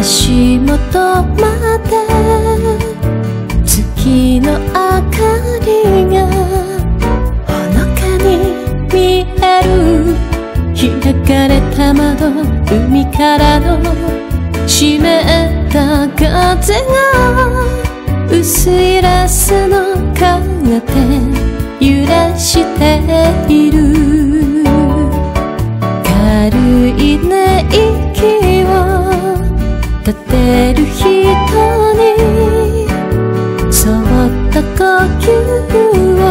足元まで月の明かりがほのかに見える開かれた窓海からの湿った風が薄いラスの川で揺らしている立てる人にそっと呼吸を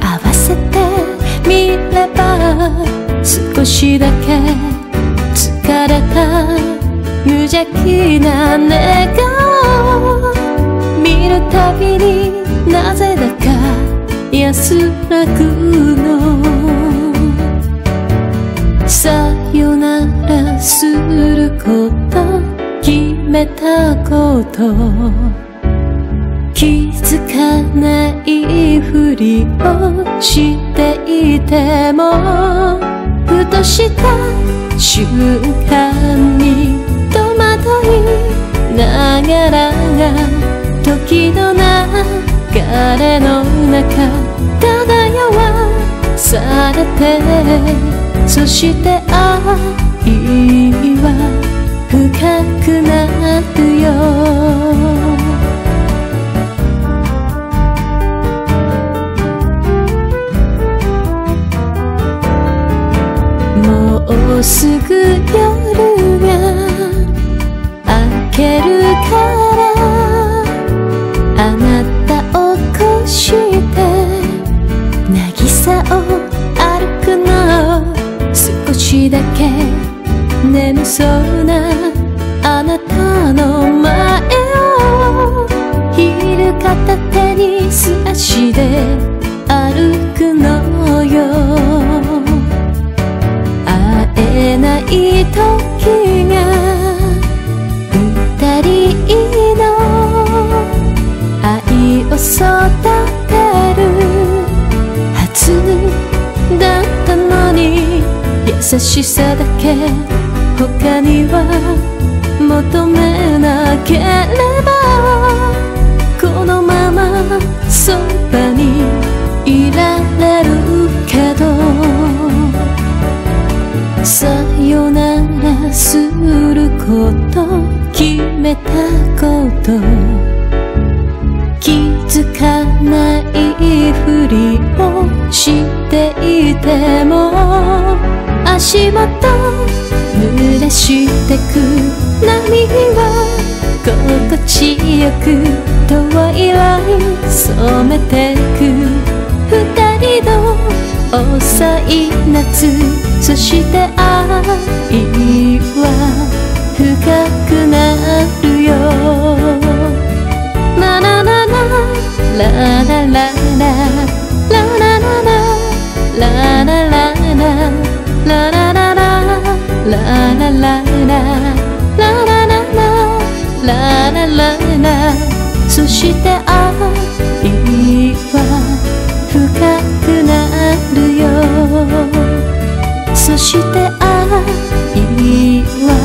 合わせてみれば少しだけ疲れた無邪気な願顔見るたびになぜだか安らぐの。さよならすること。めたこと気づかないふりをしていてもふとした瞬間に戸惑いながらが時の流れの中漂わされてそして愛はくなるよ」「もうすぐ夜が明けるから」「あなた起こして渚を歩くの」少しだけ眠そうななたの前をヒール片手に素足で歩くのよ。会えない時が二人の愛を育てる。はずだったのに優しさだけ。他には求めなければこのままそばにいられるけどさよならすること決めたこと気づかないふりをしていても足元濡らしてく波は心地よく遠いライン染めてく。二人の遅い夏そして愛は深くなるよ。そして愛は深くなるよ。そして愛は